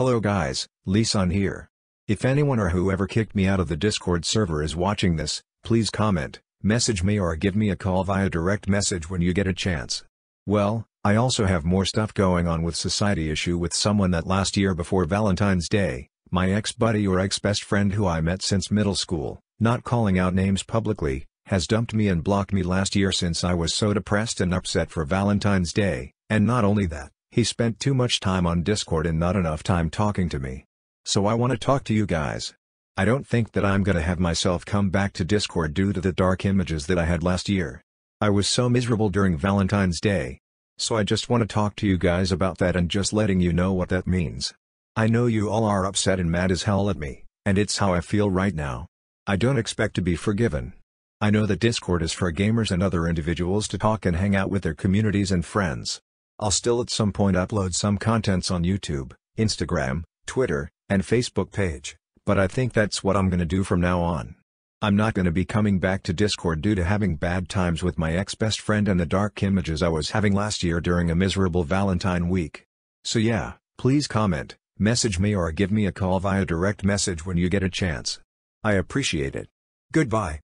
Hello guys, LeeSan here. If anyone or whoever kicked me out of the Discord server is watching this, please comment, message me or give me a call via direct message when you get a chance. Well, I also have more stuff going on with society issue with someone that last year before Valentine's Day, my ex-buddy or ex-best friend who I met since middle school, not calling out names publicly, has dumped me and blocked me last year since I was so depressed and upset for Valentine's Day, and not only that, he spent too much time on Discord and not enough time talking to me. So I want to talk to you guys. I don't think that I'm gonna have myself come back to Discord due to the dark images that I had last year. I was so miserable during Valentine's Day. So I just want to talk to you guys about that and just letting you know what that means. I know you all are upset and mad as hell at me, and it's how I feel right now. I don't expect to be forgiven. I know that Discord is for gamers and other individuals to talk and hang out with their communities and friends. I'll still at some point upload some contents on YouTube, Instagram, Twitter, and Facebook page, but I think that's what I'm gonna do from now on. I'm not gonna be coming back to Discord due to having bad times with my ex-best friend and the dark images I was having last year during a miserable Valentine week. So yeah, please comment, message me or give me a call via direct message when you get a chance. I appreciate it. Goodbye.